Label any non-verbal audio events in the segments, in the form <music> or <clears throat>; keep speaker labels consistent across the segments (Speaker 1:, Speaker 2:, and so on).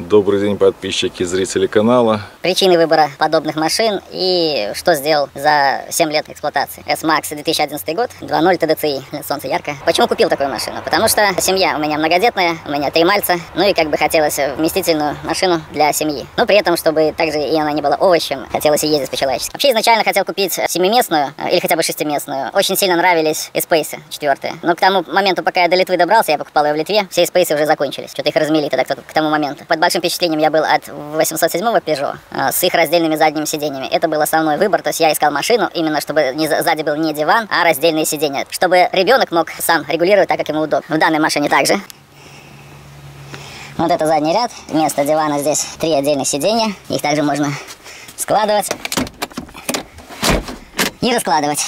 Speaker 1: Добрый день, подписчики и зрители канала.
Speaker 2: Причины выбора подобных машин и что сделал за 7 лет эксплуатации. S-Max 2011 год, 2.0 TDCi, солнце яркое. Почему купил такую машину? Потому что семья у меня многодетная, у меня три мальца, ну и как бы хотелось вместительную машину для семьи. Но при этом, чтобы также и она не была овощем, хотелось и ездить по-человечески. Вообще изначально хотел купить семиместную э, или хотя бы шестиместную. Очень сильно нравились Espace четвертые. Но к тому моменту, пока я до Литвы добрался, я покупал ее в Литве, все Espace уже закончились. Что-то их размели тогда к тому моменту. Под большим впечатлением я был от 807-го Peugeot э, с их раздельными задними сиденьями. Это был основной выбор, то есть я искал машину именно, чтобы не, сзади был не диван, а раздельные сиденья, чтобы ребенок мог сам регулировать так, как ему удобно. В данной машине также. Вот это задний ряд. Вместо дивана здесь три отдельных сиденья. Их также можно складывать и раскладывать.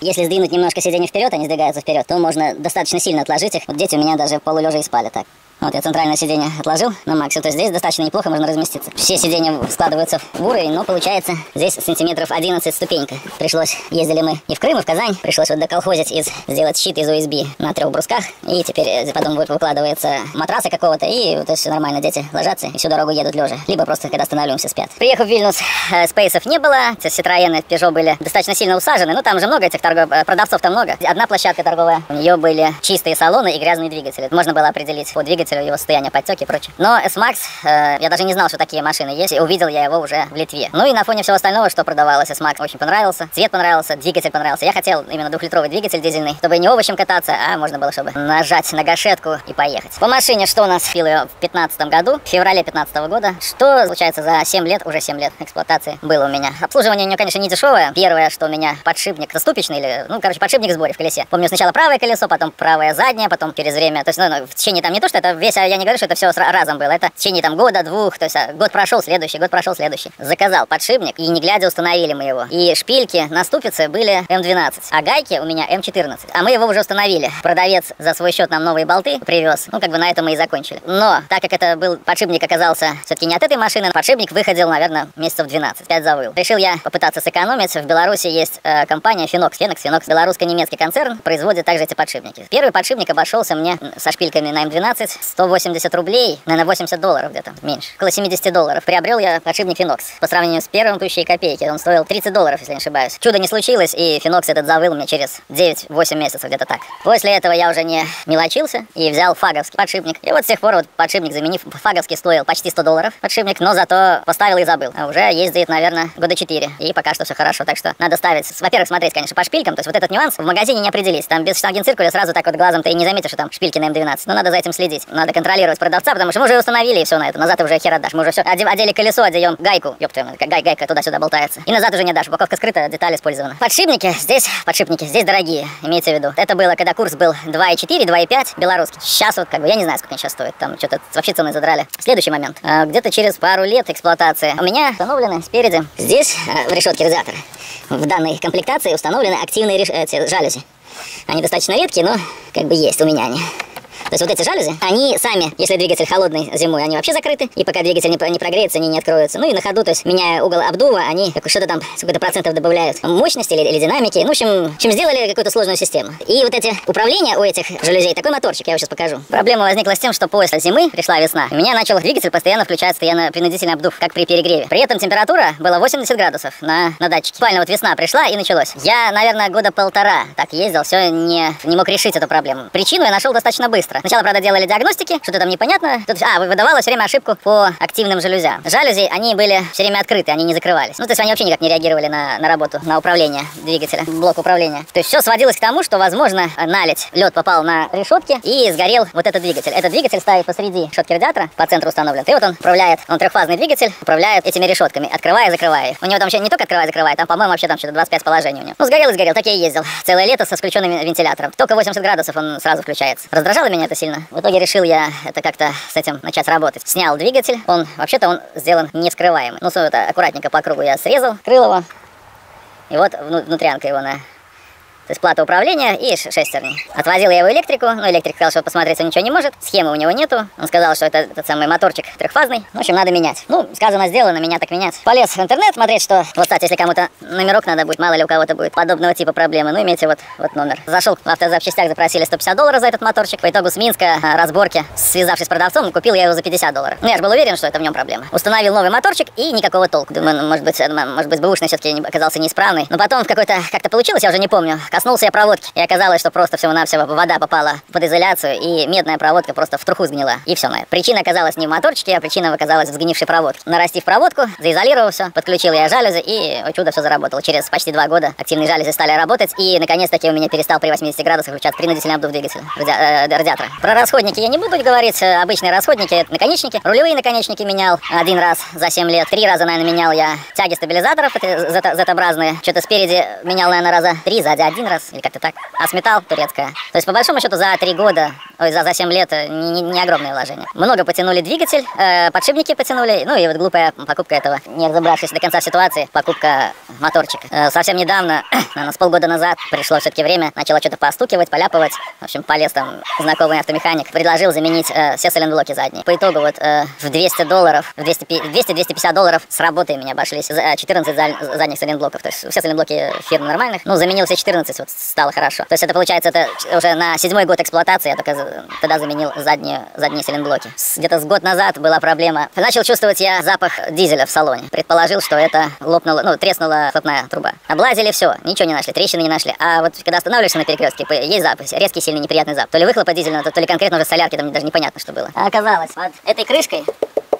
Speaker 2: Если сдвинуть немножко сиденье вперед, они сдвигаются вперед, то можно достаточно сильно отложить их. Вот дети у меня даже полулежа и спали так. Вот я центральное сиденье отложил на максимум, то есть здесь достаточно неплохо можно разместиться. Все сиденья складываются в уровень, но получается здесь сантиметров 11 ступенька. Пришлось, ездили мы и в Крым, и в Казань, пришлось вот доколхозить из, сделать щит из USB на трех брусках, и теперь э, потом выкладывается матраса какого-то, и вот все нормально, дети ложатся и всю дорогу едут лежа. Либо просто, когда останавливаемся, спят. Приехав в Вильнюс, э, спейсов не было, Citroёны, Peugeot были достаточно сильно усажены, ну там же много этих торгов, э, продавцов там много. Одна площадка торговая, у нее были чистые салоны и грязные двигатели. Можно было определить по двигателю его состояние подтек и прочее. Но S-Max, э, я даже не знал, что такие машины есть, и увидел я его уже в Литве. Ну и на фоне всего остального, что продавалось, S-Max очень понравился, цвет понравился, двигатель понравился. Я хотел именно двухлитровый двигатель дизельный, чтобы не овощем кататься, а можно было, чтобы нажать на гашетку и поехать. По машине, что у нас купил ее в 15 году, в феврале 15 года, что случается за 7 лет, уже 7 лет эксплуатации было у меня. Обслуживание у нее, конечно, не дешевое. Первое, что у меня подшипник ступичный, или, ну, короче, подшипник сборе в колесе. Помню сначала правое колесо, потом правое заднее, потом через время, то есть, ну, ну в течение там не то, что это весь, а я не говорю, что это все разом было. Это в течение там года, двух, то есть а, год прошел, следующий, год прошел, следующий. Заказал подшипник, и не глядя установили мы его. И шпильки на ступице были М12, а гайки у меня М14. А мы его уже установили. Продавец за свой счет нам новые болты привез. Ну, как бы на этом мы и закончили. Но, так как это был подшипник оказался все-таки не от этой машины, подшипник выходил, наверное, месяцев 12. 5 завыл. Решил я попытаться сэкономить. В Беларуси есть э, компания Fenox. Fenox, Fenox, белорусско-немецкий концерн, производит также эти подшипники. Первый подшипник обошелся мне со шпильками на М12 180 рублей наверное, 80 долларов где-то, меньше. Около 70 долларов. Приобрел я подшипник Fenox. По сравнению с первым, сущие копейки. Он стоил 30 долларов, если не ошибаюсь. Чудо не случилось, и Fenox этот завыл мне через 9-8 месяцев, где-то так. После этого я уже не мелочился и взял фаговский подшипник. И вот с тех пор вот подшипник, заменив фаговский, стоил почти 100 долларов подшипник, но зато поставил и забыл. А уже ездит, наверное, года 4. И пока что все хорошо. Так что надо ставить, во-первых, смотреть, конечно, по шпилькам. То есть вот этот нюанс в магазине не определить. Там без штангенциркуля сразу так вот глазом ты и не заметишь, что там шпильки на М12. Но надо за этим следить. Надо контролировать продавца, потому что мы уже установили все на это. Назад уже хер отдашь. Мы уже все одели колесо, одеем гайку. Ёб твою, гай, гайка туда-сюда болтается. И назад уже не дашь. Упаковка скрыта, деталь использована. Подшипники здесь, подшипники здесь дорогие, имейте в виду. Это было, когда курс был 2,4, 2,5 белорусский. Сейчас вот как бы, я не знаю, сколько они сейчас стоят. Там что-то вообще цены задрали. Следующий момент. А, где-то через пару лет эксплуатации у меня установлены спереди, здесь, а, в решетке радиатора, в данной комплектации установлены активные реш... эти, жалюзи. Они достаточно редкие, но как бы есть у меня они. То есть вот эти жалюзи, они сами, если двигатель холодный зимой, они вообще закрыты, и пока двигатель не, не прогреется, они не откроются. Ну и на ходу, то есть меняя угол обдува, они что-то там, сколько-то процентов добавляют мощности или, или динамики. Ну, в общем, общем, сделали какую-то сложную систему. И вот эти управления у этих жалюзей, такой моторчик, я вам сейчас покажу. Проблема возникла с тем, что после зимы пришла весна. У меня начал двигатель постоянно включать постоянно принудительный обдув, как при перегреве. При этом температура была 80 градусов на, на датчике. Буквально вот весна пришла и началось. Я, наверное, года полтора так ездил, все не, не мог решить эту проблему. Причину я нашел достаточно быстро. Сначала, правда, делали диагностики, что-то там непонятно. Тут, а, выдавала все время ошибку по активным жалюзям. Жалюзи, они были все время открыты, они не закрывались. Ну, то есть они вообще никак не реагировали на, на работу, на управление двигателя, блок управления. То есть все сводилось к тому, что, возможно, налить лед попал на решетки и сгорел вот этот двигатель. Этот двигатель стоит посреди решетки радиатора, по центру установлен. И вот он управляет, он трехфазный двигатель, управляет этими решетками, открывая и закрывая. У него там вообще не только открывая и закрывая, там, по-моему, вообще там что-то 25 положений у него. Ну, сгорел и сгорел, так я и ездил. Целое лето со включенным вентилятором. Только 80 градусов он сразу включается. Раздражало меня это сильно. В итоге решил я это как-то с этим начать работать. Снял двигатель, он, вообще-то он сделан не вскрываемый. Ну, это аккуратненько по кругу я срезал, крыл его, и вот внутрянка его на То есть плата управления и шестерни. Отвозил я его электрику, но электрик сказал, что посмотреться ничего не может, схемы у него нету. Он сказал, что это этот самый моторчик трехфазный. В общем, надо менять. Ну, сказано, сделано, меня так менять. Полез в интернет смотреть, что... Вот, кстати, если кому-то номерок надо будет, мало ли у кого-то будет подобного типа проблемы, ну, имейте вот, вот номер. Зашел в автозапчастях, запросили 150 долларов за этот моторчик. По итогу с Минска, а, разборки, связавшись с продавцом, купил я его за 50 долларов. Ну, я же был уверен, что это в нем проблема. Установил новый моторчик и никакого толку. Думаю, ну, может быть, может быть, бэушный все-таки оказался неисправный. Но потом в какой-то как-то получилось, я уже не помню. Коснулся я проводки. И оказалось, что просто всего-навсего вода попала под изоляцию, и медная проводка просто в труху сгнила. И все на это. Причина оказалась не в моторчике, а причина оказалась в сгнившей проводке. Нарастив проводку, заизолировал все, подключил я жалюзи, и о чудо все заработало. Через почти два года активные жалюзи стали работать, и наконец-таки у меня перестал при 80 градусах включаться принудительный обдув двигателя, ради... э, радиатора. Про расходники я не буду говорить. Обычные расходники, наконечники. Рулевые наконечники менял один раз за 7 лет. Три раза, наверное, менял я тяги стабилизаторов, это Z-образные. Что-то спереди менял, наверное, раза три, сзади один раз, или как-то так. А с металл турецкая. То есть, по большому счету, за три года, ой, за, за 7 лет э, не, не, не огромное вложение. Много потянули двигатель, э, подшипники потянули, ну и вот глупая покупка этого, не разобравшись до конца ситуации, покупка моторчика. Э, совсем недавно, <clears throat> наверное, с полгода назад, пришло все-таки время, начало что-то постукивать, поляпывать. В общем, полез там знакомый автомеханик, предложил заменить э, все сайлентблоки задние. По итогу вот э, в 200 долларов, в 200-250 долларов с работой меня обошлись за 14 задних сайлентблоков. То есть все сайлентблоки фирмы нормальных. Ну, заменил все 14, вот стало хорошо. То есть это получается, это уже на седьмой год эксплуатации я только тогда заменил задние, задние сайлентблоки. Где-то с год назад была проблема. Начал чувствовать я запах дизеля в салоне. Предположил, что это лопнула, ну, треснула выхлопная труба. Облазили все, ничего не нашли, трещины не нашли. А вот когда останавливаешься на перекрестке, есть запах, резкий, сильный, неприятный запах. То ли выхлопа дизельного, то ли конкретно уже солярки, там даже непонятно, что было. А оказалось, под этой крышкой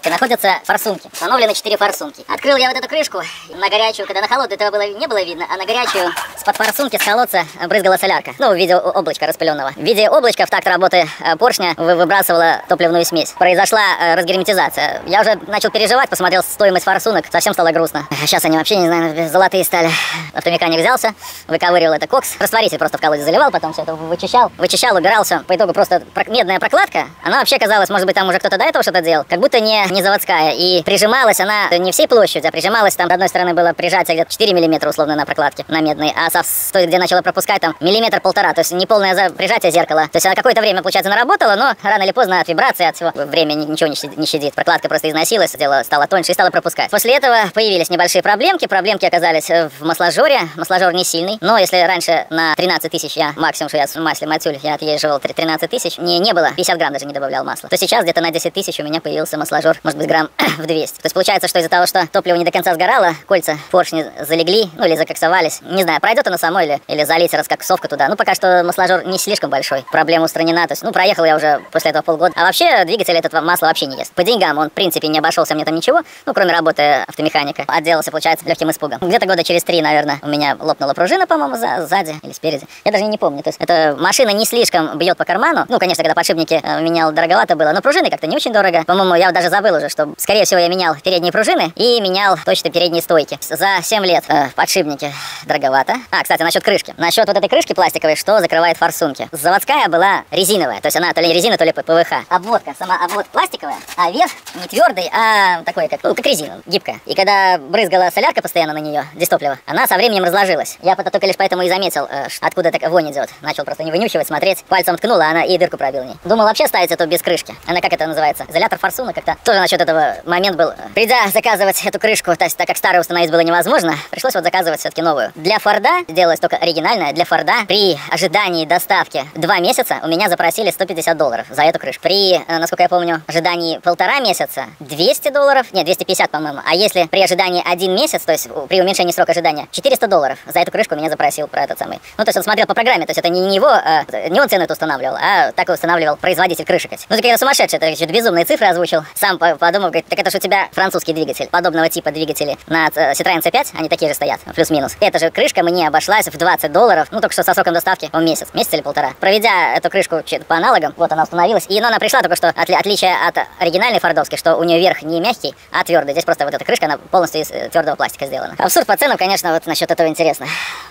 Speaker 2: находятся форсунки. Установлены 4 форсунки. Открыл я вот эту крышку на горячую, когда на холодную этого было, не было видно, а на горячую с-под форсунки с колодца брызгала солярка. Ну, в виде облачка распыленного. В виде облачка в такт работы э, поршня выбрасывала топливную смесь. Произошла э, разгерметизация. Я уже начал переживать, посмотрел стоимость форсунок, совсем стало грустно. Сейчас они вообще, не знаю, золотые стали. Автомеханик взялся, выковыривал это кокс, растворитель просто в колодец заливал, потом все это вычищал, вычищал, убирался. По итогу просто медная прокладка, она вообще казалась, может быть, там уже кто-то до этого что-то делал, как будто не, не заводская. И прижималась она не всей площадью, а прижималась там, с одной стороны, было прижатие где-то 4 миллиметра условно на прокладке, на медной, а со, той, где начала пропускать, там миллиметр-полтора, то есть не полное прижатие зеркала. То есть она какое-то время, получается, наработала, но рано или поздно от вибрации, от всего время ничего не, щадит. Прокладка просто износилась, дело стало тоньше и стала пропускать. После этого появились небольшие проблемки. Проблемки оказались в масложоре. Масложор не сильный, но если раньше на 13 тысяч я максимум, что я с масле матюль, я отъезжал 13 тысяч, не, не было, 50 грамм даже не добавлял масла, то сейчас где-то на 10 тысяч у меня появился масложор, может быть, грамм <clears throat> в 200. То есть получается, что из-за того, что топливо не до конца сгорало, кольца поршни залегли, ну или закоксовались. Не знаю, пройдет оно само или, или залить раскоксовка туда. Ну, пока что масложор не слишком большой. Проблема устранена. То есть, ну, проехал я уже после этого полгода. А вообще двигатель этот масло вообще не ест. По деньгам он, в принципе, не обошелся мне там ничего, ну, кроме работы автомеханика. Отделался, получается, легким испугом. Где-то года через три, наверное, у меня лопнула пружина, по-моему, за, сзади или спереди. Я даже не помню. То есть, эта машина не слишком бьет по карману. Ну, конечно, когда подшипники э, менял, дороговато было, но пружины как-то не очень дорого. По-моему, я даже забыл уже, что, скорее всего, я менял передние пружины и менял точно передние стойки. За 7 лет э, подшипники дороговато. А, кстати, насчет крышки. Насчет вот этой крышки пластиковой, что закрывает форсунки. Заводская была резиновая, то есть она то ли резина, то ли ПВХ. Обводка, сама обводка пластиковая, а верх не твердый, а такой, как, ну, как резина, гибкая. И когда брызгала солярка постоянно на нее, дистопливо, она со временем разложилась. Я это только лишь поэтому и заметил, э, откуда так вонь идет. Начал просто не вынюхивать, смотреть. Пальцем ткнула, а она и дырку пробил не. Думал вообще ставить эту без крышки. Она как это называется? Изолятор форсунок как-то. Тоже насчет этого момент был. Придя заказывать эту крышку, то есть так как старую установить было невозможно, пришлось вот заказывать все-таки новую. Для Форда делалась только оригинальная. Для Форда при ожидании доставки два месяца у меня запросили 150 долларов за эту крышку. При, э, насколько я помню, ожидании полтора месяца 200 долларов, нет, 250, по-моему. А если при ожидании один месяц, то есть при уменьшении срока ожидания, 400 долларов за эту крышку меня запросил про этот самый. Ну, то есть он смотрел по программе, то есть это не, его, а, не он цену это устанавливал, а так устанавливал производитель крышек. Ну, такие сумасшедшие, это что-то безумные цифры озвучил. Сам подумал, говорит, так это же у тебя французский двигатель, подобного типа двигатели на э, Citroёn C5, они такие же стоят, плюс-минус. Эта же крышка мне обошлась в 20 долларов, ну, только что со сроком доставки, он месяц, месяц или полтора. Проведя эту крышку по аналогам, вот она установилась, и но она пришла только что, отли отличие от оригинальной фордовской, что у нее верх не мягкий, а твердый. Здесь просто вот эта крышка, она полностью из э, твердого пластика сделана. Абсурд по ценам, конечно, вот насчет этого интересно.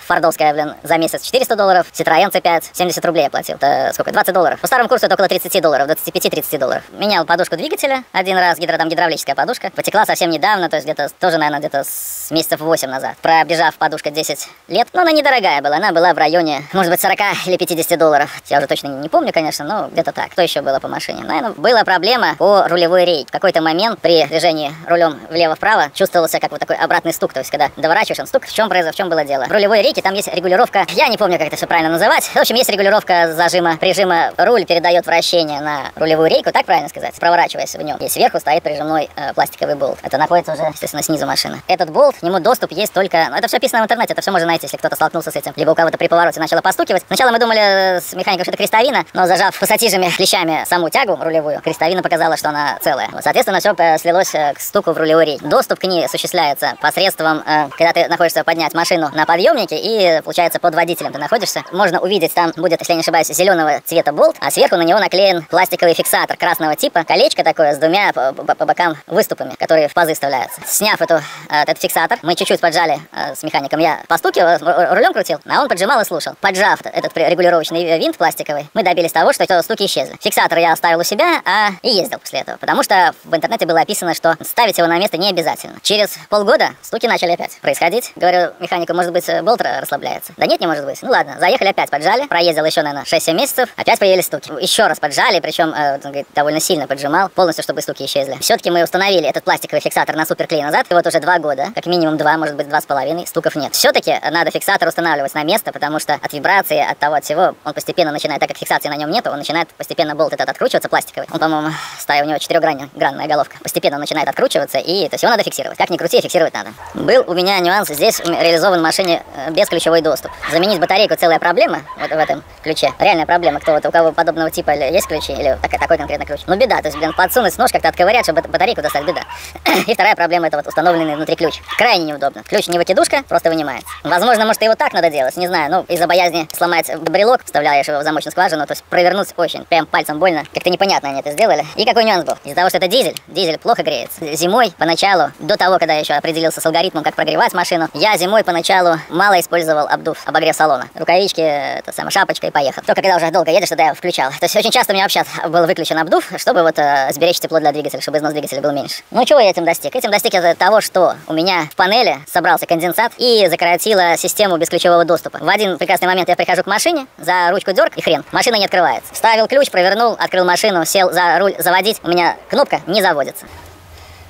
Speaker 2: Фордовская, блин, за месяц 400 долларов, Citroёn C5 70 рублей я платил. Это сколько? 20 долларов. По старому курсу это около 30 долларов, 25-30 долларов. Менял подушку двигателя один раз, гидро, там гидравлическая подушка. Потекла совсем недавно, то есть где-то тоже, наверное, где-то с месяцев 8 назад. Пробежав подушка 10 лет, но она недорогая была, она была в районе, может быть, 40 или 50 долларов. Я уже точно не помню, конечно, но где-то так. Что еще было по машине? Наверное, была проблема по рулевой рейке. В какой-то момент при движении рулем влево-вправо чувствовался как вот такой обратный стук. То есть, когда доворачиваешь, он стук. В чем произошло, в чем было дело? В рулевой рейке там есть регулировка, я не помню, как это все правильно называть. В общем, есть регулировка зажима, прижима. Руль передает вращение на рулевую рейку, так правильно сказать, проворачиваясь в нем. И сверху стоит прижимной э, пластиковый болт. Это находится уже, естественно, снизу машины. Этот болт, к нему доступ есть только... Ну, это все описано в интернете, это все можно найти, если кто-то столкнулся с этим. Либо у кого-то при повороте начало постукивать. Сначала мы думали э, с механиком, что это крестовина, но зажав пассатижами клещами саму тягу рулевую, крестовина показала, что она целая. Вот, соответственно, все слилось э, к стуку в рулевой рейке. Доступ к ней осуществляется посредством, э, когда ты находишься поднять машину на подъемнике и, получается, под водителем ты находишься. Можно увидеть, там будет, если я не ошибаюсь, зеленого цвета болт, а сверху на него наклеен пластиковый фиксатор красного типа, колечко такое с двумя по, по, по бокам выступами, которые в пазы вставляются. Сняв эту, э, этот фиксатор, мы чуть-чуть поджали э, с механиком. Я постукивал, рулем крутил, а он поджимал и слушал. Поджав этот регулировочный винт пластиковый, мы добились того, что эти стуки исчезли. Фиксатор я оставил у себя, а и ездил после этого, потому что в интернете было описано, что ставить его на место не обязательно. Через полгода стуки начали опять происходить. Говорю механику, может быть, болт расслабляется. Да нет, не может быть. Ну ладно, заехали опять, поджали, проездил еще, наверное, 6-7 месяцев, опять появились стуки. Еще раз поджали, причем э, говорит, довольно сильно поджимал, полностью, чтобы стуки исчезли. Все-таки мы установили этот пластиковый фиксатор на суперклей назад, и вот уже два года, как минимум два, может быть, два с половиной, стуков нет. Все-таки надо фиксатор устанавливать на место, потому что от вибрации, от того, от всего, он постепенно начинает, так как фиксации на нем нету, он начинает постепенно болт этот откручиваться пластиковый. Он, по-моему, ставя у него четырехгранная головка. Постепенно он начинает откручиваться, и то есть его надо фиксировать. Как ни крути, фиксировать надо. Был у меня нюанс, здесь реализован в машине э, бесключевой доступ. Заменить батарейку целая проблема вот в этом ключе. Реальная проблема. Кто вот у кого подобного типа есть ключи или такой, такой конкретно ключ. Ну беда, то есть, блин, подсунуть нож как-то отковырять, чтобы батарейку достать, беда. <clears throat> И вторая проблема это вот установленный внутри ключ. Крайне неудобно. Ключ не выкидушка, просто вынимается. Возможно, может вот так надо делать, не знаю. Ну, из-за боязни сломать брелок, вставляешь его в замочную скважину, то есть провернуть очень, прям пальцем больно. Как-то непонятно они это сделали. И какой нюанс был? Из-за того, что это дизель, дизель плохо греется. Зимой поначалу, до того, когда я еще определился с алгоритмом, как прогревать машину, я зимой поначалу мало использовал обдув, обогрев салона. Рукавички, это самое, шапочка и поехал. Только когда уже долго едешь, тогда я включал. То есть очень часто у меня вообще был выключен обдув, чтобы вот э, сберечь тепло для двигателя, чтобы износ двигателя был меньше. Ну чего я этим достиг? Этим достиг я того, что у меня в панели собрался конденсат и закоротила систему бесключевого доступа. В один прекрасный момент я прихожу к машине, за ручку дерг и хрен, машина не открывается. Вставил ключ, провернул, открыл машину, сел за руль заводить, у меня кнопка не заводится.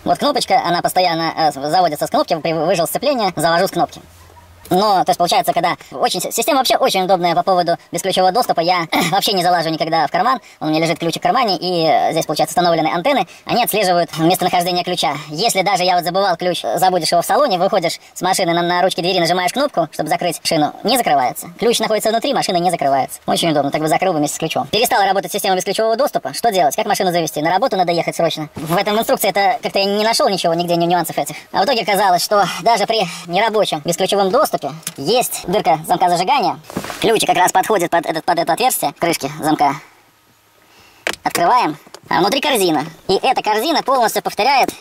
Speaker 2: Вот кнопочка, она постоянно э, заводится с кнопки, выжил сцепление, завожу с кнопки. Но, то есть, получается, когда очень... Система вообще очень удобная по поводу бесключевого доступа. Я <clears throat> вообще не залажу никогда в карман. Он у меня лежит ключик в кармане, и здесь, получается, установлены антенны. Они отслеживают местонахождение ключа. Если даже я вот забывал ключ, забудешь его в салоне, выходишь с машины на, на ручке двери, нажимаешь кнопку, чтобы закрыть шину, не закрывается. Ключ находится внутри, машина не закрывается. Очень удобно, так бы закрыл бы вместе с ключом. Перестала работать система бесключевого доступа. Что делать? Как машину завести? На работу надо ехать срочно. В этом инструкции это как-то я не нашел ничего, нигде ни нюансов этих. А в итоге оказалось, что даже при нерабочем бесключевом доступе доступе есть дырка замка зажигания. Ключик как раз подходит под, этот, под это отверстие крышки замка. Открываем. А внутри корзина. И эта корзина полностью повторяет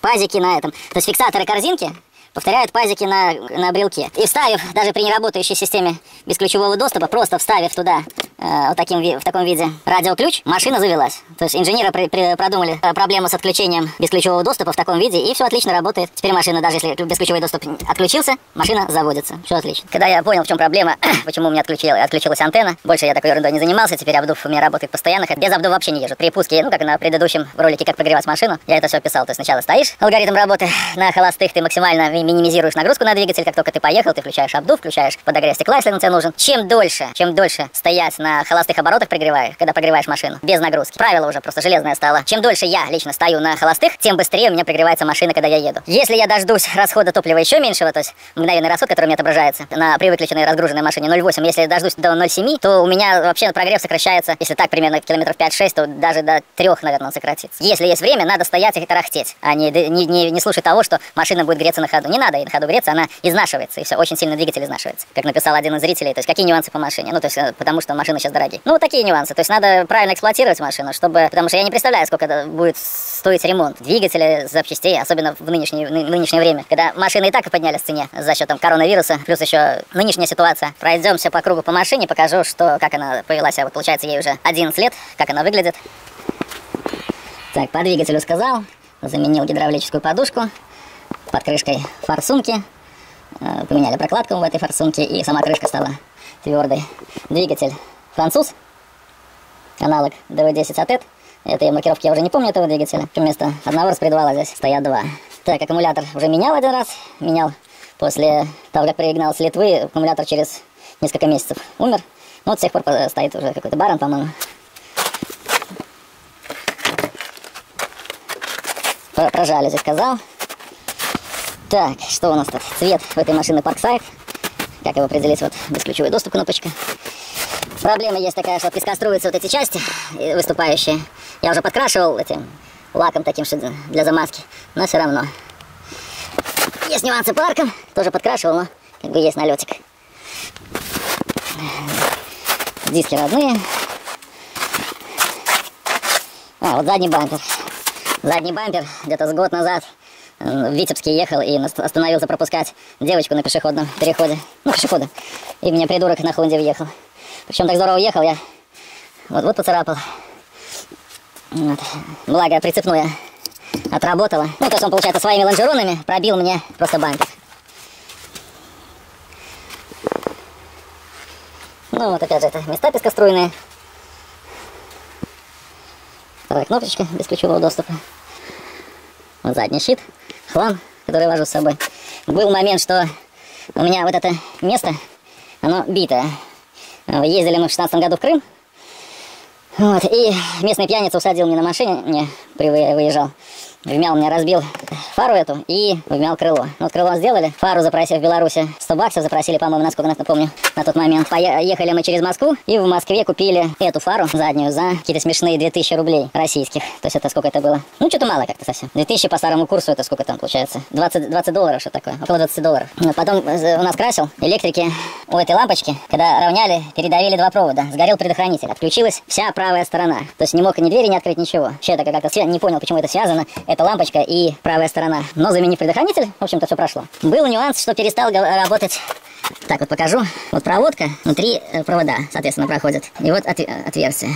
Speaker 2: пазики на этом. То есть фиксаторы корзинки повторяют пазики на, на брелке. И вставив, даже при неработающей системе бесключевого доступа, просто вставив туда э, вот таким, в таком виде радиоключ, машина завелась. То есть инженеры при, при, продумали э, проблему с отключением бесключевого доступа в таком виде, и все отлично работает. Теперь машина, даже если бесключевой доступ отключился, машина заводится. Все отлично. Когда я понял, в чем проблема, <clears throat> почему у меня отключил, отключилась антенна, больше я такой ерундой не занимался, теперь обдув у меня работает постоянно, хотя без обдува вообще не езжу. При пуске, ну как на предыдущем ролике, как прогревать машину, я это все описал. То есть сначала стоишь, алгоритм работы <clears throat> на холостых, ты максимально минимизируешь нагрузку на двигатель, как только ты поехал, ты включаешь обдув, включаешь подогрев стекла, если он тебе нужен. Чем дольше, чем дольше стоять на холостых оборотах прогреваешь, когда прогреваешь машину, без нагрузки. Правило уже просто железное стало. Чем дольше я лично стою на холостых, тем быстрее у меня прогревается машина, когда я еду. Если я дождусь расхода топлива еще меньшего, то есть мгновенный расход, который у меня отображается на при выключенной разгруженной машине 0,8, если я дождусь до 0,7, то у меня вообще прогрев сокращается, если так примерно километров 5-6, то даже до 3, наверное, он сократится. Если есть время, надо стоять и тарахтеть, а не, не, не, не слушать того, что машина будет греться на ходу. Не надо и на ходу греться, она изнашивается, и все, очень сильно двигатель изнашивается. Как написал один из зрителей, то есть какие нюансы по машине? Ну, то есть э, потому что машина сейчас дорогие. Ну, такие нюансы. То есть надо правильно эксплуатировать машину, чтобы... Потому что я не представляю, сколько это будет стоить ремонт двигателя, запчастей, особенно в нынешнее, в нынешнее время, когда машины и так подняли в цене за счет там, коронавируса, плюс еще нынешняя ситуация. Пройдемся по кругу по машине, покажу, что, как она повела себя. Вот, получается, ей уже 11 лет, как она выглядит. Так, по двигателю сказал. Заменил гидравлическую подушку под крышкой форсунки. Э, Поменяли прокладку в этой форсунке, и сама крышка стала твердой. Двигатель француз, аналог DV10 ATET. Этой маркировки я уже не помню этого двигателя. Вместо одного распредвала здесь стоят два. Так, аккумулятор уже менял один раз. Менял после того, как пригнал с Литвы. Аккумулятор через несколько месяцев умер. Ну, вот с тех пор э, стоит уже какой-то барон, по-моему. Про- Прожали здесь сказал. Так, что у нас тут? Цвет в этой машины Parkside. Как его определить? Вот бесключевой доступ кнопочка. Проблема есть такая, что пескоструются вот эти части э, выступающие. Я уже подкрашивал этим лаком таким, что для замазки, но все равно. Есть нюансы по аркам, тоже подкрашивал, но как бы есть налетик. Диски родные. А, вот задний бампер. Задний бампер где-то с год назад в Витебске ехал и остановился пропускать девочку на пешеходном переходе. Ну, пешехода. И меня придурок на Хонде въехал. Причем так здорово ехал я. Вот, вот поцарапал. Вот. Благо, прицепную я отработала. Ну, то есть он, получается, своими лонжеронами пробил мне просто бампер. Ну, вот опять же, это места пескоструйные. Вторая кнопочка без ключевого доступа. Вот задний щит, хлам, который вожу с собой. Был момент, что у меня вот это место, оно битое. Ездили мы в 16 году в Крым. Вот, и местный пьяница усадил меня на машине, не при вы- выезжал. Вмял меня, разбил фару эту и вмял крыло. Вот крыло сделали, фару запросили в Беларуси 100 баксов, запросили, по-моему, насколько я помню, на тот момент. Поехали мы через Москву и в Москве купили эту фару заднюю за какие-то смешные 2000 рублей российских. То есть это сколько это было? Ну, что-то мало как-то совсем. 2000 по старому курсу это сколько там получается? 20, 20 долларов, что такое? Около 20 долларов. Вот потом э, у нас красил электрики у этой лампочки, когда равняли, передавили два провода. Сгорел предохранитель. Отключилась вся правая сторона. То есть не мог ни двери не открыть, ничего. Вообще это как-то не понял, почему это связано. Это лампочка и правая сторона. Но заменив предохранитель, в общем-то все прошло. Был нюанс, что перестал работать так вот покажу. Вот проводка, внутри э, провода, соответственно, проходят. И вот отве- отверстие.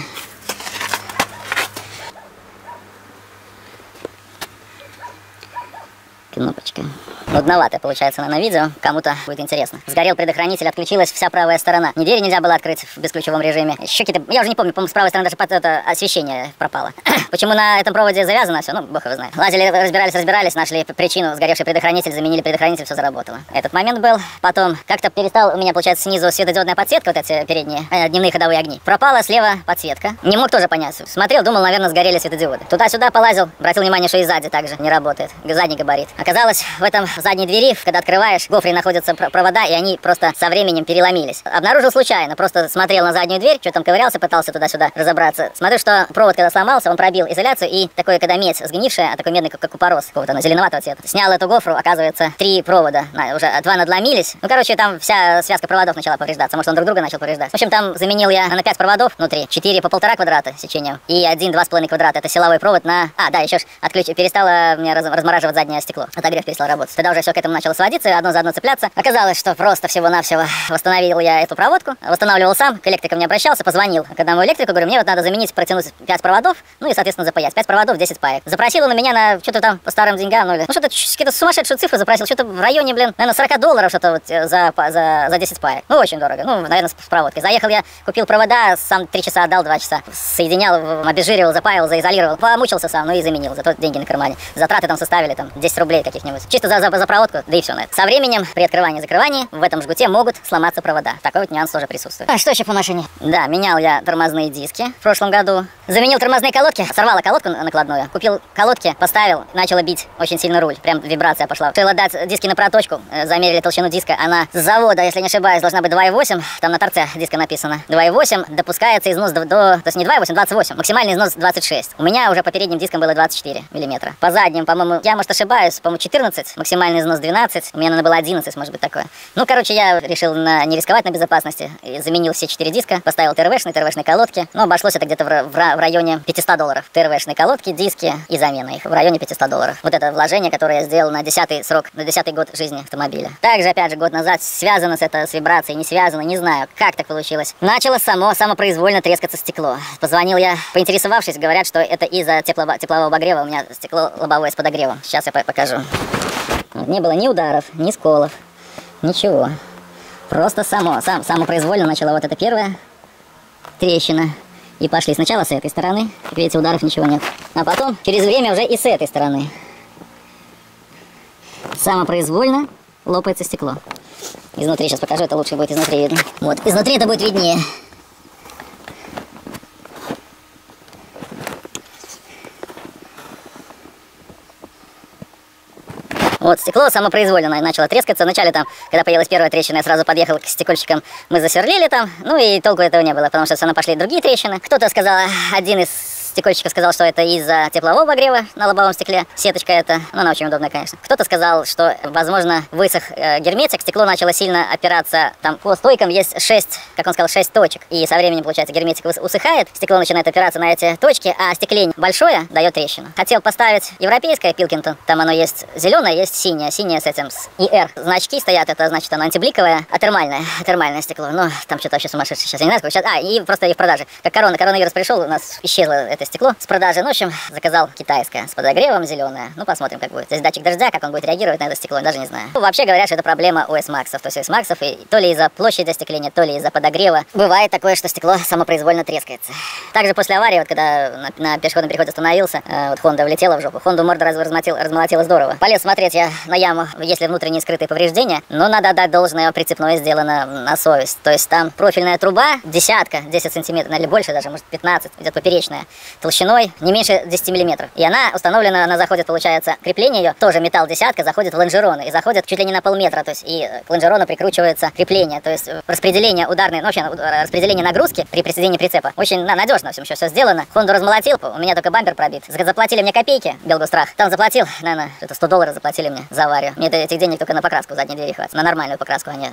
Speaker 2: Кнопочка. Нудновато получается на, видео, кому-то будет интересно. Сгорел предохранитель, отключилась вся правая сторона. Ни двери нельзя было открыть в бесключевом режиме. Еще какие-то, я уже не помню, по-моему, с правой стороны даже под это освещение пропало. <clears throat> Почему на этом проводе завязано все, ну, бог его знает. Лазили, разбирались, разбирались, нашли причину, сгоревший предохранитель, заменили предохранитель, все заработало. Этот момент был. Потом как-то перестал, у меня, получается, снизу светодиодная подсветка, вот эти передние, э, дневные ходовые огни. Пропала слева подсветка. Не мог тоже понять. Смотрел, думал, наверное, сгорели светодиоды. Туда-сюда полазил, обратил внимание, что и сзади также не работает. Задний габарит. Оказалось, в этом задней двери, когда открываешь, в гофре находятся про- провода, и они просто со временем переломились. Обнаружил случайно, просто смотрел на заднюю дверь, что там ковырялся, пытался туда-сюда разобраться. Смотрю, что провод, когда сломался, он пробил изоляцию, и такое, когда медь сгнившая, а такой медный, как, купорос, какого-то ну, зеленоватого цвета. Снял эту гофру, оказывается, три провода, на, уже два надломились. Ну, короче, там вся связка проводов начала повреждаться, может, он друг друга начал повреждать. В общем, там заменил я на 5 проводов внутри, 4 по полтора квадрата сечением, и один два с половиной квадрата, это силовой провод на... А, да, еще ж отключ... перестало мне раз- размораживать заднее стекло, отогрев перестал работать. Тогда уже все к этому начало сводиться, одно за одно цепляться. Оказалось, что просто всего-навсего восстановил я эту проводку, восстанавливал сам, к электрикам не обращался, позвонил к одному электрику, говорю, мне вот надо заменить, протянуть 5 проводов, ну и, соответственно, запаять. 5 проводов, 10 паек. Запросил он у меня на что-то там по старым деньгам, ну или... Ну что-то какие-то сумасшедшие цифры запросил, что-то в районе, блин, наверное, 40 долларов что-то вот э, за, за, за 10 паек. Ну, очень дорого. Ну, наверное, с, проводкой. Заехал я, купил провода, сам 3 часа отдал, 2 часа. Соединял, обезжиривал, запаивал, заизолировал. Помучился сам, ну и заменил. Зато деньги на кармане. Затраты там составили там 10 рублей каких-нибудь. Чисто за, за, за проводку, да и все на это. Со временем, при открывании и закрывании, в этом жгуте могут сломаться провода. Такой вот нюанс тоже присутствует. А что еще по машине? Да, менял я тормозные диски в прошлом году. Заменил тормозные колодки, сорвала колодку на- накладную. Купил колодки, поставил, начала бить очень сильно руль. Прям вибрация пошла. Стоило дать диски на проточку, э, замерили толщину диска. Она с завода, если не ошибаюсь, должна быть 2,8. Там на торце диска написано. 2,8. Допускается износ до, до- То есть не 2,8, 28. Максимальный износ 26. У меня уже по передним дискам было 24 миллиметра. По задним, по-моему, я, может, ошибаюсь, по-моему, по-моему, 14, максимальный износ 12, у меня надо было 11, может быть, такое. Ну, короче, я решил на, не рисковать на безопасности, и заменил все четыре диска, поставил ТРВшные, ТРВшные колодки, но обошлось это где-то в, в, в районе 500 долларов. ТРВшные колодки, диски и замена их в районе 500 долларов. Вот это вложение, которое я сделал на 10 срок, на 10 год жизни автомобиля. Также, опять же, год назад связано с это с вибрацией, не связано, не знаю, как так получилось. Начало само, самопроизвольно трескаться стекло. Позвонил я, поинтересовавшись, говорят, что это из-за теплого, теплового обогрева, у меня стекло лобовое с подогревом. Сейчас я покажу. Не было ни ударов, ни сколов, ничего. Просто само, сам, самопроизвольно начала вот эта первая трещина. И пошли сначала с этой стороны, как видите, ударов ничего нет. А потом, через время, уже и с этой стороны. Самопроизвольно лопается стекло. Изнутри сейчас покажу, это лучше будет изнутри видно. Вот, изнутри это будет виднее. Вот, стекло самопроизвольно начало трескаться. Вначале там, когда появилась первая трещина, я сразу подъехал к стекольщикам, мы засверлили там, ну и толку этого не было, потому что все равно пошли другие трещины. Кто-то сказал, один из стекольщика сказал, что это из-за теплового обогрева на лобовом стекле. Сеточка это, ну, она очень удобная, конечно. Кто-то сказал, что, возможно, высох э, герметик, стекло начало сильно опираться. Там по стойкам есть 6, как он сказал, 6 точек. И со временем, получается, герметик усыхает, стекло начинает опираться на эти точки, а остекление большое дает трещину. Хотел поставить европейское Пилкинтон. Там оно есть зеленое, есть синее. Синее с этим, с ИР. Значки стоят, это значит оно антибликовое, а термальное, термальное стекло. Ну, там что-то вообще сумасшедшее. Сейчас я не знаю, сколько сейчас. А, и просто и в продаже. Как корона, коронавирус пришел, у нас исчезло стекло с продажи. Ну, в общем, заказал китайское с подогревом зеленое. Ну, посмотрим, как будет. Здесь датчик дождя, как он будет реагировать на это стекло, даже не знаю. Ну, вообще говорят, что это проблема у S-Max. То есть S-Max и то ли из-за площади остекления, то ли из-за подогрева. Бывает такое, что стекло самопроизвольно трескается. Также после аварии, вот когда на, на пешеходном переходе остановился, э, вот Honda влетела в жопу. Honda морда раз, размотила, размолотила здорово. Полез смотреть я на яму, если внутренние скрытые повреждения, но надо отдать должное, прицепное сделано на совесть. То есть там профильная труба, десятка, 10 сантиметров, или больше даже, может 15, идет поперечная, толщиной не меньше 10 миллиметров. И она установлена, она заходит, получается, крепление ее, тоже металл десятка, заходит в лонжероны и заходит чуть ли не на полметра, то есть и к лонжерону прикручивается крепление, то есть распределение ударной, ну вообще распределение нагрузки при присоединении прицепа очень на, надежно, в общем, еще все сделано. Хонду размолотил, у меня только бампер пробит. Заплатили мне копейки, Белгострах. Там заплатил, наверное, это 100 долларов заплатили мне за аварию. Мне этих денег только на покраску задней двери хватит, на нормальную покраску, а не.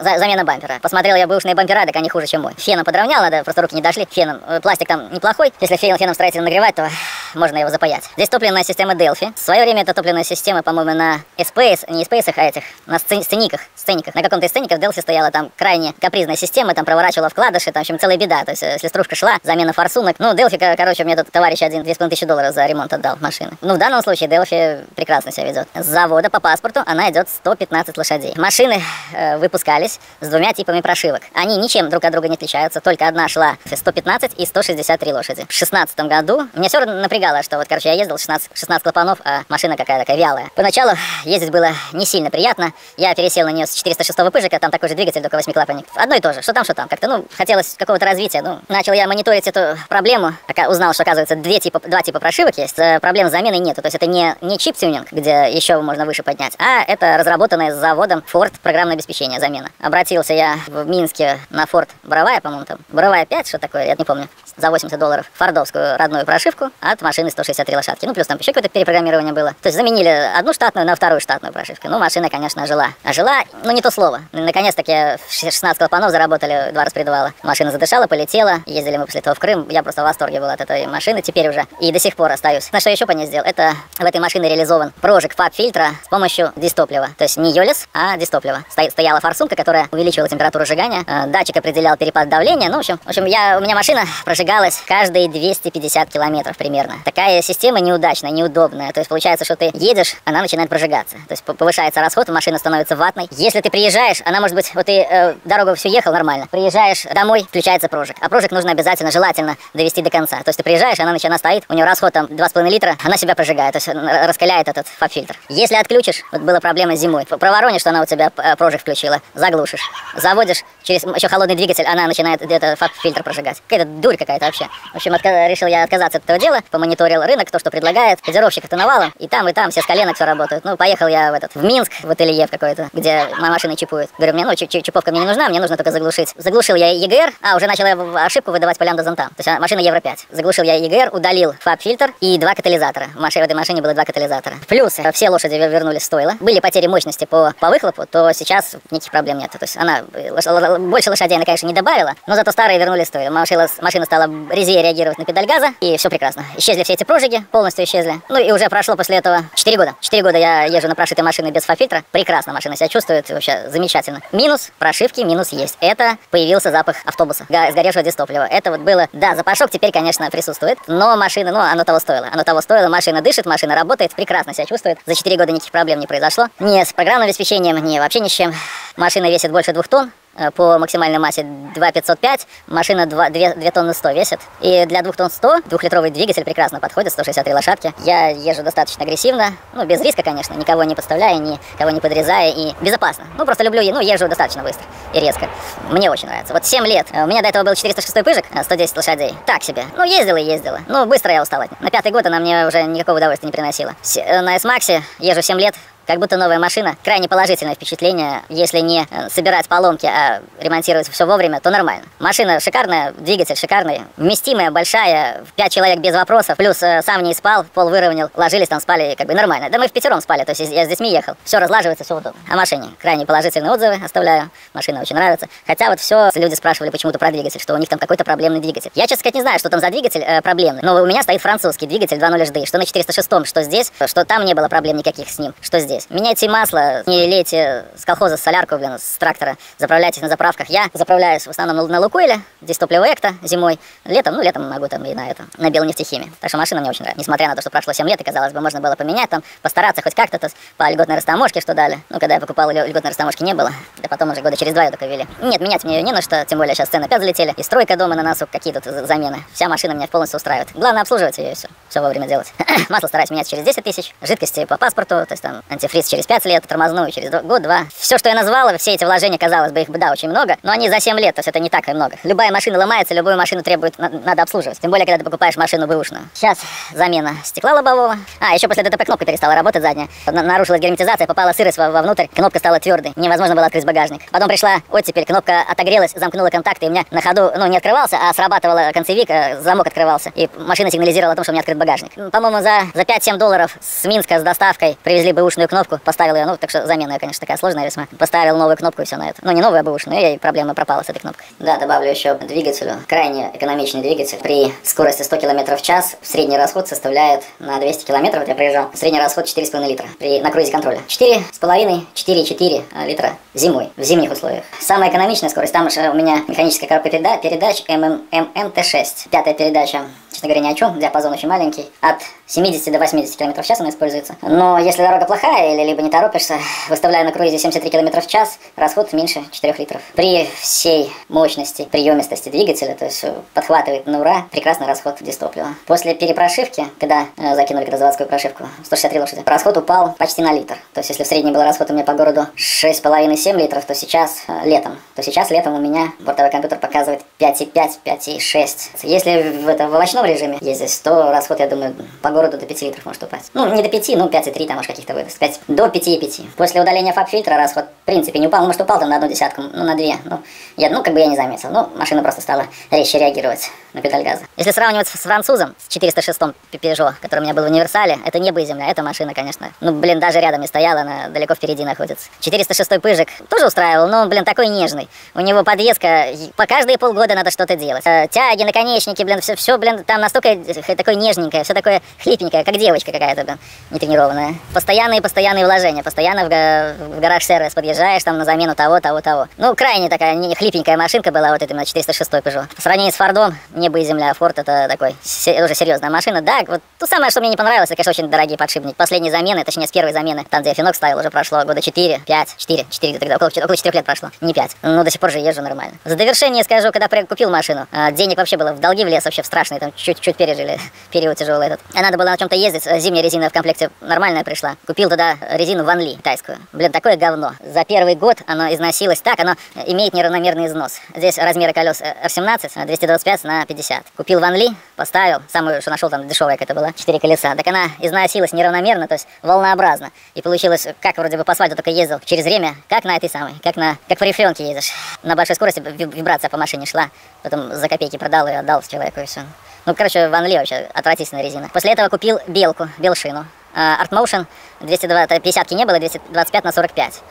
Speaker 2: За, замена бампера. Посмотрел я бэушные бампера, так они хуже, чем мой. Феном подровнял, надо, просто руки не дошли. Феном, э, пластик там неплохой. Если феном, феном строительно нагревать, то можно его запаять. Здесь топливная система Delphi. В свое время это топливная система, по-моему, на Space, не Space, а этих, на сцениках, сцениках. На каком-то из сцеников Delphi стояла там крайне капризная система, там проворачивала вкладыши, там, в общем, целая беда. То есть, если стружка шла, замена форсунок. Ну, Delphi, короче, мне тут товарищ один 2500 долларов за ремонт отдал машины. Ну, в данном случае Delphi прекрасно себя ведет. С завода по паспорту она идет 115 лошадей. Машины э, выпускались с двумя типами прошивок. Они ничем друг от друга не отличаются, только одна шла 115 и 163 лошади. В 2016 году меня все напрягало, что вот, короче, я ездил 16, 16 клапанов, а машина какая такая вялая. Поначалу ездить было не сильно приятно. Я пересел на нее с 406 пыжика, там такой же двигатель, только восьмиклапанник. Одно и то же, что там, что там. Как-то, ну, хотелось какого-то развития. Ну, начал я мониторить эту проблему, узнал, что, оказывается, две типа, два типа прошивок есть. Э, проблем с заменой нету. То есть это не, не чип-тюнинг, где еще можно выше поднять, а это разработанное с заводом Ford программное обеспечение замена. Обратился я в Минске на Ford Боровая, по-моему, там. Боровая 5, что такое, я не помню. За 80 долларов фордовскую родную прошивку от машины 163 лошадки. Ну, плюс там еще какое-то перепрограммирование было. То есть заменили одну штатную на вторую штатную прошивку. Ну, машина, конечно, жила. А жила, ну, не то слово. Наконец-таки 16 клапанов заработали два распредвала. Машина задышала, полетела. Ездили мы после этого в Крым. Я просто в восторге был от этой машины теперь уже. И до сих пор остаюсь. На что еще по ней сделал? Это в этой машине реализован прожиг фаб-фильтра с помощью дистоплива. То есть не Йолис, а дистоплива. Стояла форсунка, которая увеличивала температуру сжигания. Э, датчик определял перепад давления. Ну, в общем, в общем я, у меня машина прожигалась каждые 250 километров примерно. Такая система неудачная, неудобная. То есть получается, что ты едешь, она начинает прожигаться. То есть повышается расход, машина становится ватной. Если ты приезжаешь, она может быть, вот ты э, дорогу все ехал нормально. Приезжаешь домой, включается прожиг. А прожиг нужно обязательно, желательно довести до конца. То есть ты приезжаешь, она начинает стоит, у нее расход там 2,5 литра, она себя прожигает, то есть раскаляет этот FAP -фильтр. Если отключишь, вот была проблема зимой, проворонишь, что она у тебя э, прожиг включила, заглушишь. Заводишь, через еще холодный двигатель, она начинает где-то FAP -фильтр прожигать. Какая-то дурь какая-то вообще. В общем, решил я отказаться от этого дела, мониторил рынок, то, что предлагает, кодировщик это навалом, и там, и там все с коленок все работают. Ну, поехал я в этот, в Минск, в ателье в какое-то, где машины чипуют. Говорю, мне, ну, чиповка мне не нужна, мне нужно только заглушить. Заглушил я EGR, а, уже начала ошибку выдавать по лямбда-зондам. То есть а, машина Евро-5. Заглушил я EGR, удалил FAP -фильтр и два катализатора. В, машине, в этой машине было два катализатора. Плюс э, все лошади вернулись в стойло. Были потери мощности по, по выхлопу, то сейчас никаких проблем нет. То есть она, э, больше лошадей она, конечно, не добавила, но зато старые вернулись в стойло. Машина, машина стала резее реагировать на педаль газа, и все прекрасно. Исчезли все эти пружиги, полностью исчезли. Ну и уже прошло после этого 4 года. 4 года я езжу на прошитой машине без фаб-фильтра. Прекрасно машина себя чувствует, вообще замечательно. Минус прошивки, минус есть. Это появился запах автобуса, сгоревшего дистоплива. Это вот было, да, запашок теперь, конечно, присутствует, но машина, ну, оно того стоило. Оно того стоило, машина дышит, машина работает, прекрасно себя чувствует. За 4 года никаких проблем не произошло. Ни с программным обеспечением, ни вообще ни с чем. Машина весит больше двух тонн, по максимальной массе 2505, машина 2, 2, 2 тонны 100 весит. И для 2 тонн 100 двухлитровый двигатель прекрасно подходит, 163 лошадки. Я езжу достаточно агрессивно, ну, без риска, конечно, никого не подставляя, никого не подрезая и безопасно. Ну, просто люблю, ну, езжу достаточно быстро и резко. Мне очень нравится. Вот 7 лет, у меня до этого был 406 пыжик, 110 лошадей. Так себе. Ну, ездила и ездила. Ну, быстро я устала. На пятый год она мне уже никакого удовольствия не приносила. Э, на S-Max езжу 7 лет, как будто новая машина. Крайне положительное впечатление. Если не э, собирать поломки, а ремонтировать все вовремя, то нормально. Машина шикарная, двигатель шикарный, вместимая, большая, пять человек без вопросов. Плюс э, сам не спал, пол выровнял, ложились там, спали как бы нормально. Да мы в пятером спали, то есть я с детьми ехал. Все разлаживается, все удобно. О машине крайне положительные отзывы оставляю. Машина очень нравится. Хотя вот все люди спрашивали почему-то про двигатель, что у них там какой-то проблемный двигатель. Я, честно сказать, не знаю, что там за двигатель э, проблемный. Но у меня стоит французский двигатель 2.0 HD. Что на 406, что здесь, что там не было проблем никаких с ним, что здесь. Меняйте масло, не лейте с колхоза солярку, блин, с трактора, заправляйтесь на заправках. Я заправляюсь в основном на, Лукойле, здесь топливо Экта зимой. Летом, ну, летом могу там и на это, на белнефтехимии. Так что машина мне очень нравится. Несмотря на то, что прошло 7 лет, и, казалось бы, можно было поменять, там, постараться хоть как-то то по льготной растаможке, что дали. Ну, когда я покупал, льготной растаможки не было. Да потом уже года через два ее только ввели. Нет, менять мне ее не на что, тем более сейчас цены опять залетели. И стройка дома на носу, какие тут замены. Вся машина меня полностью устраивает. Главное обслуживать ее и все. Все вовремя делать. <laughs> Масло стараюсь менять через 10 тысяч, жидкости по паспорту, то есть там антифриз через 5 лет, тормозную через год-два. Все, что я назвала, все эти вложения, казалось бы, их, да, очень много, но они за 7 лет, то есть это не так и много. Любая машина ломается, любую машину требует, надо обслуживать. Тем более, когда ты покупаешь машину бэушную. Сейчас замена стекла лобового. А, еще после ДТП кнопка перестала работать задняя. Нарушилась герметизация, попала сырость вовнутрь, кнопка стала твердой. Невозможно было открыть багажник. Потом пришла оттепель, кнопка отогрелась, замкнула контакты, и у меня на ходу, ну, не открывался, а срабатывала концевик, э, замок открывался. И машина сигнализировала о том, что у меня открыт багажник. По-моему, за, за 5-7 долларов с Минска с доставкой привезли бэушную кнопку, поставил ее, ну, так что замена, конечно, такая сложная весьма. Поставил новую кнопку и все на это. Ну, не новую, а бэушную, и проблема пропала с этой кнопкой. Да, добавлю еще двигателю. Крайне экономичный двигатель. При скорости 100 км в час средний расход составляет на 200 км, вот я проезжал, средний расход 4,5 литра при, на круизе контроля. 4,5, 4,4 литра зимой, в зимних условиях. Самая экономичная скорость, там же у меня механическая коробка передач, передач ММТ6. Пятая передача честно говоря, ни о чем, диапазон очень маленький, от 70 до 80 км в час она используется. Но если дорога плохая или либо не торопишься, выставляю на круизе 73 км в час, расход меньше 4 литров. При всей мощности, приемистости двигателя, то есть подхватывает на ура, прекрасный расход дистоплива. После перепрошивки, когда э, закинули когда заводскую прошивку, 163 лошади, расход упал почти на литр. То есть если в среднем был расход у меня по городу 6,5-7 литров, то сейчас э, летом, то сейчас летом у меня бортовой компьютер показывает 5,5, 5,6. Если в, это, в овощном режиме ездить, то расход, я думаю, по городу до 5 литров может упасть. Ну, не до 5, ну 5,3 там может каких-то выдаст. 5, до 5,5. После удаления фаб-фильтра расход, в принципе, не упал. Может, упал там на одну десятку, ну, на две. Ну, я, ну, как бы я не заметил. Ну, машина просто стала резче реагировать на педаль газа. Если сравнивать с французом, с 406-м Peugeot, который у меня был в универсале, это небо и земля. Эта машина, конечно, ну, блин, даже рядом не стояла, она далеко впереди находится. 406-й Пыжик тоже устраивал, но, блин, такой нежный. У него подвеска, по каждые полгода надо что-то делать. Э, тяги, наконечники, блин, все, все, блин, там настолько такое нежненькое, все такое хлипенькое, как девочка какая-то, блин, нетренированная. Постоянные постоянные вложения, постоянно в, в гараж-сервис подъезжаешь там на замену того, того, того. Ну, крайне такая хлипенькая машинка была, вот эта 406 Peugeot. В сравнении с Фордом, небо и земля, Форд это такой уже серьезная машина. Да, вот то самое, что мне не понравилось, это, конечно, очень дорогие подшипники. Последние замены, точнее, с первой замены, там, где финок ставил, уже прошло года 4, 5, 4, 4, тогда около, около 4 лет прошло, не 5. Ну, до сих пор же езжу нормально. За довершение скажу, когда купил машину, а, денег вообще было в долги влез вообще в страшные, там, чуть-чуть пережили <laughs> период тяжелый этот. А надо было на чем-то ездить, зимняя резина в комплекте нормальная пришла. Купил туда резину Ван Ли, тайскую. Блин, такое говно. За первый год оно износилось так, оно имеет неравномерный износ. Здесь размеры колес R17, 225 на 250. Купил Ван Ли, поставил, самую, что нашел, там дешевая какая-то была, 4 колеса. Так она износилась неравномерно, то есть волнообразно. И получилось, как вроде бы по асфальту только ездил через время, как на этой самой, как на, как по рифленке едешь. На большой скорости вибрация по машине шла, потом за копейки продал и отдал человеку и все. Ну, короче, Ван Ли вообще отвратительная резина. После этого купил белку, белшину. Art Motion 250 не было, 225 на 45.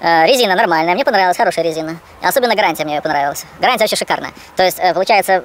Speaker 2: Э, резина нормальная, мне понравилась, хорошая резина. Особенно гарантия мне понравилась. Гарантия вообще шикарная. То есть, э, получается,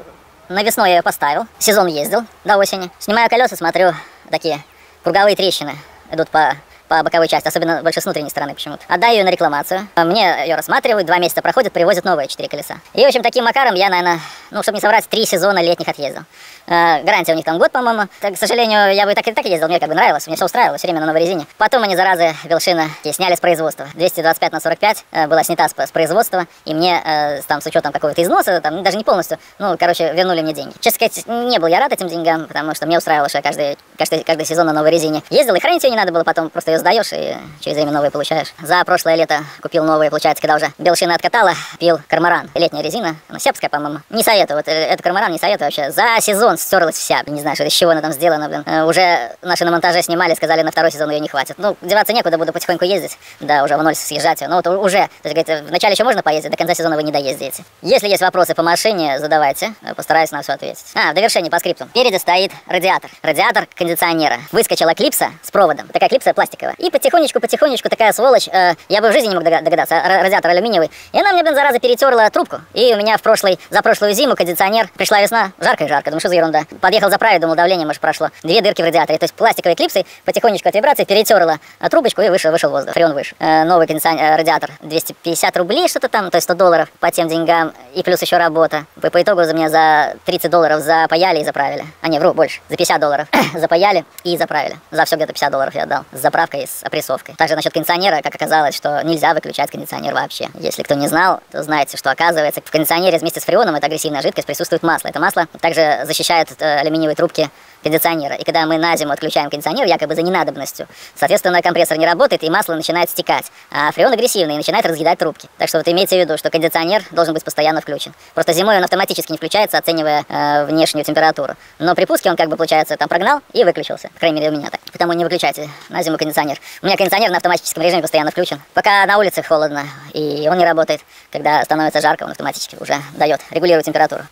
Speaker 2: на весной я ее поставил, сезон ездил до осени. Снимаю колеса, смотрю, такие круговые трещины идут по по боковой части, особенно больше с внутренней стороны почему-то. Отдаю ее на рекламацию. Мне ее рассматривают, два месяца проходят, привозят новые четыре колеса. И, в общем, таким макаром я, наверное, ну, чтобы не соврать, три сезона летних отъездил. Э, гарантия у них там год, по-моему. К сожалению, я бы так и так ездил, мне как бы нравилось, мне все устраивало, все время на новой резине. Потом они, заразы, Велшина сняли с производства. 225 на 45 э, была снята с, производства, и мне э, там с учетом какого-то износа, там, даже не полностью, ну, короче, вернули мне деньги. Честно сказать, не был я рад этим деньгам, потому что мне устраивало, что я каждый, каждый, каждый сезон на новой резине ездил, и хранить ее не надо было, потом просто ее сдаешь и через время новые получаешь. За прошлое лето купил новые, получается, когда уже Белшина откатала, пил кармаран. Летняя резина, она сепская, по-моему. Не советую, вот это кармаран не советую вообще. За сезон сезон стерлась вся. Не знаю, что из чего она там сделана, блин. Э, уже наши на монтаже снимали, сказали, на второй сезон ее не хватит. Ну, деваться некуда, буду потихоньку ездить. Да, уже в ноль съезжать. Ну, вот уже, то есть, говорит, в начале еще можно поездить, до конца сезона вы не доездите. Если есть вопросы по машине, задавайте. Постараюсь на все ответить. А, в довершении по скрипту. Впереди стоит радиатор. Радиатор кондиционера. Выскочила клипса с проводом. Такая клипса пластиковая. И потихонечку-потихонечку такая сволочь, э, я бы в жизни не мог догадаться, радиатор алюминиевый. И она мне, блин, зараза, перетерла трубку. И у меня в прошлый, за прошлую зиму кондиционер, пришла весна, жарко и жарко. Думаю, что за. Подъехал заправить, думал, давление, может, прошло. Две дырки в радиаторе, то есть пластиковые клипсы, потихонечку от вибрации перетерла трубочку и вышел, вышел воздух. Фреон выше. Э, новый кондиционер, э, радиатор 250 рублей что-то там, то есть 100 долларов по тем деньгам. И плюс еще работа. По, по итогу за меня за 30 долларов запаяли и заправили. А не, вру, больше. За 50 долларов <coughs> запаяли и заправили. За все где-то 50 долларов я отдал. С заправкой с опрессовкой. Также насчет кондиционера, как оказалось, что нельзя выключать кондиционер вообще. Если кто не знал, то знаете, что оказывается в кондиционере вместе с фреоном, это агрессивная жидкость, присутствует масло. Это масло также защищает э, алюминиевые трубки кондиционера. И когда мы на зиму отключаем кондиционер, якобы за ненадобностью, соответственно, компрессор не работает, и масло начинает стекать. А фреон агрессивный и начинает разъедать трубки. Так что вот имейте в виду, что кондиционер должен быть постоянно включен. Просто зимой он автоматически не включается, оценивая э, внешнюю температуру. Но при пуске он, как бы, получается, там прогнал и выключился. По крайней мере, у меня так. Потому не выключайте на зиму кондиционер. У меня кондиционер на автоматическом режиме постоянно включен. Пока на улице холодно, и он не работает. Когда становится жарко, он автоматически уже дает, регулирует температуру.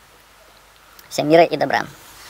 Speaker 2: Всем мира и добра.